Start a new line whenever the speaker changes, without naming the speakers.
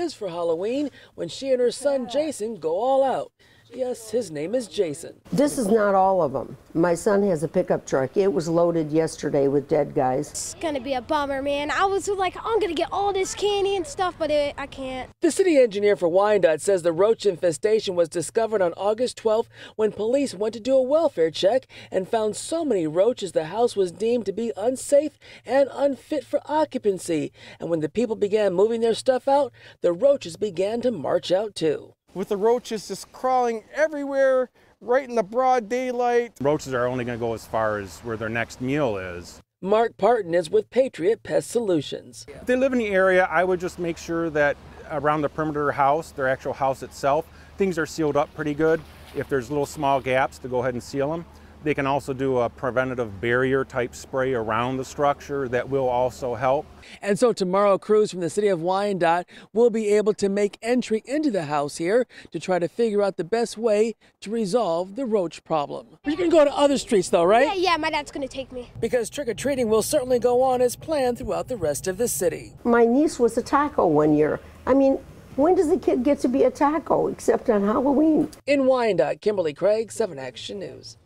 is for Halloween when she and her son Jason go all out. Yes, his name is Jason.
This is not all of them. My son has a pickup truck. It was loaded yesterday with dead guys.
It's gonna be a bummer, man. I was like, I'm gonna get all this candy and stuff, but it, I can't.
The city engineer for Wyandotte says the roach infestation was discovered on August 12th when police went to do a welfare check and found so many roaches the house was deemed to be unsafe and unfit for occupancy. And when the people began moving their stuff out, the roaches began to march out too
with the roaches just crawling everywhere right in the broad daylight.
Roaches are only going to go as far as where their next meal is.
Mark Parton is with Patriot Pest Solutions.
If they live in the area, I would just make sure that around the perimeter house, their actual house itself, things are sealed up pretty good. If there's little small gaps, to go ahead and seal them. They can also do a preventative barrier type spray around the structure that will also help.
And so tomorrow crews from the city of Wyandotte will be able to make entry into the house here to try to figure out the best way to resolve the roach problem. You can go to other streets though, right?
Yeah, yeah, my dad's gonna take me.
Because trick-or-treating will certainly go on as planned throughout the rest of the city.
My niece was a taco one year. I mean, when does a kid get to be a taco except on Halloween?
In Wyandotte, Kimberly Craig, 7 Action News.